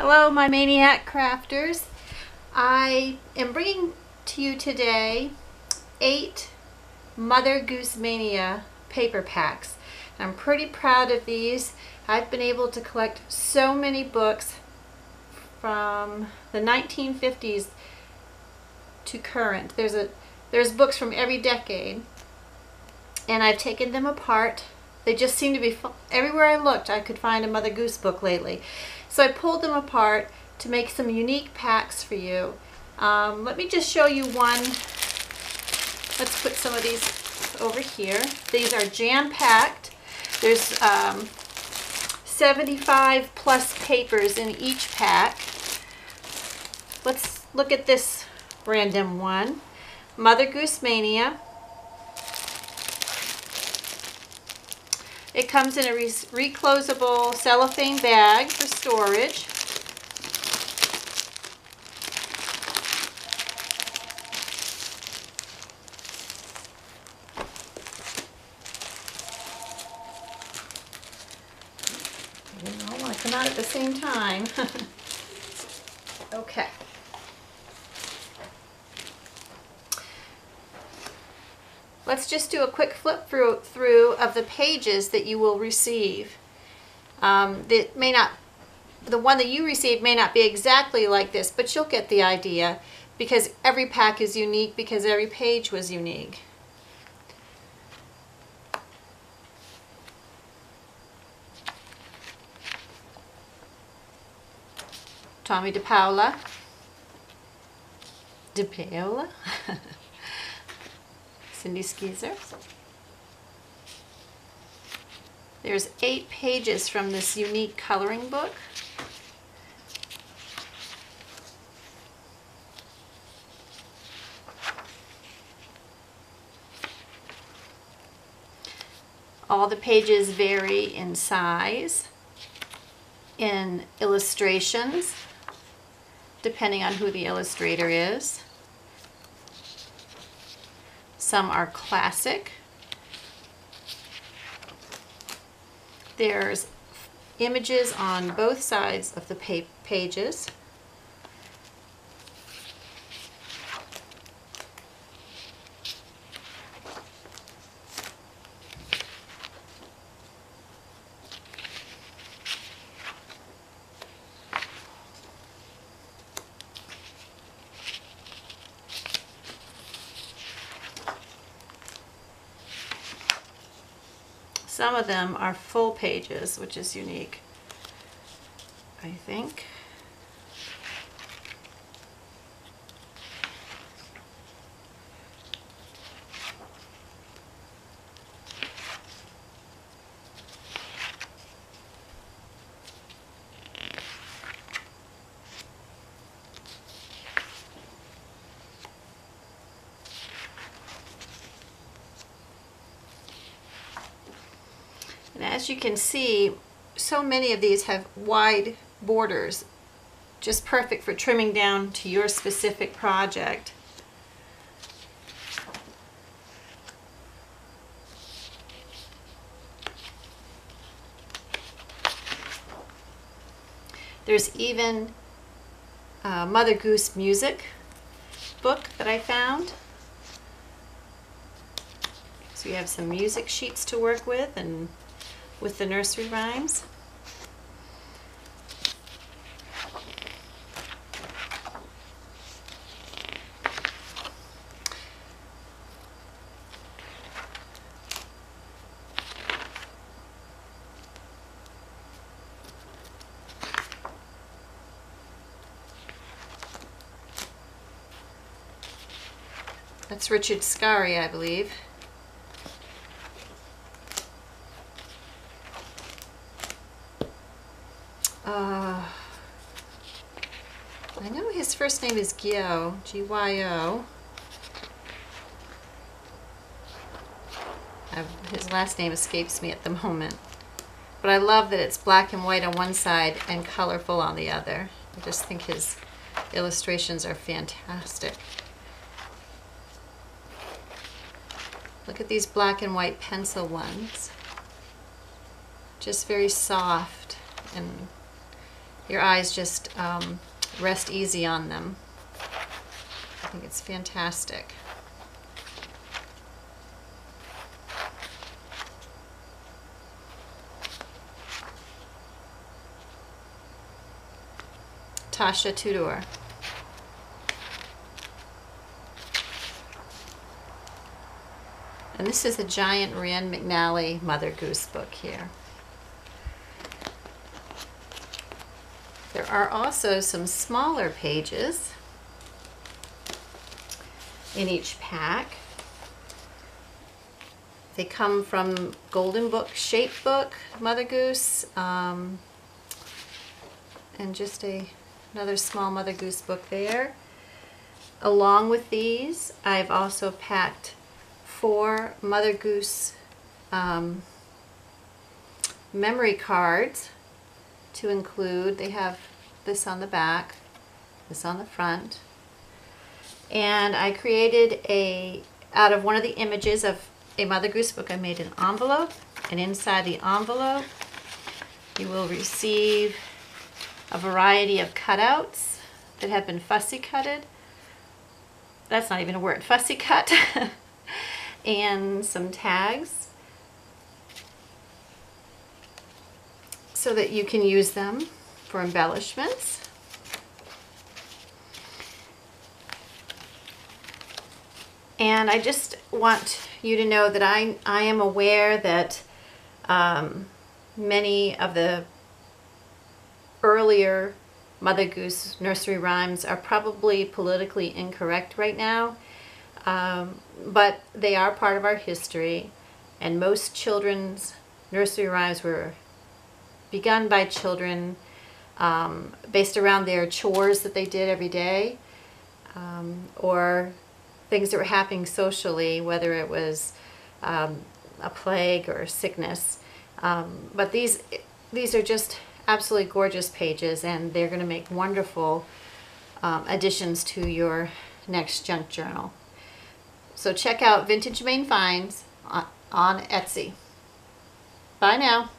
Hello, my Maniac Crafters. I am bringing to you today eight Mother Goose Mania paper packs. I'm pretty proud of these. I've been able to collect so many books from the 1950s to current. There's a there's books from every decade and I've taken them apart. They just seem to be everywhere I looked I could find a Mother Goose book lately. So I pulled them apart to make some unique packs for you. Um, let me just show you one. Let's put some of these over here. These are jam-packed. There's um, 75 plus papers in each pack. Let's look at this random one. Mother Goose Mania. It comes in a re reclosable cellophane bag for storage. I don't come out at the same time. okay. Let's just do a quick flip through, through of the pages that you will receive. Um, that may not, the one that you receive may not be exactly like this, but you'll get the idea because every pack is unique because every page was unique. Tomie dePaola. DePaola? Cindy Skeezer. There's eight pages from this unique coloring book. All the pages vary in size, in illustrations, depending on who the illustrator is. Some are classic. There's images on both sides of the pages. Some of them are full pages, which is unique, I think. And as you can see, so many of these have wide borders, just perfect for trimming down to your specific project. There's even a Mother Goose music book that I found. So you have some music sheets to work with and with the nursery rhymes. That's Richard Scarry, I believe. Uh, I know his first name is Gyo, G-Y-O. His last name escapes me at the moment. But I love that it's black and white on one side and colorful on the other. I just think his illustrations are fantastic. Look at these black and white pencil ones. Just very soft and your eyes just um, rest easy on them. I think it's fantastic. Tasha Tudor. And this is a giant Rand McNally Mother Goose book here. Are also some smaller pages in each pack. They come from Golden Book Shape Book, Mother Goose, um, and just a another small Mother Goose book there. Along with these, I've also packed four Mother Goose um, memory cards to include. They have this on the back, this on the front. And I created a, out of one of the images of a Mother Goose book, I made an envelope. And inside the envelope, you will receive a variety of cutouts that have been fussy cutted. That's not even a word, fussy cut. and some tags so that you can use them for embellishments. And I just want you to know that I, I am aware that um, many of the earlier Mother Goose nursery rhymes are probably politically incorrect right now, um, but they are part of our history, and most children's nursery rhymes were begun by children um, based around their chores that they did every day, um, or things that were happening socially, whether it was um, a plague or sickness. Um, but these these are just absolutely gorgeous pages and they're going to make wonderful um, additions to your next junk journal. So check out Vintage Maine Finds on, on Etsy. Bye now.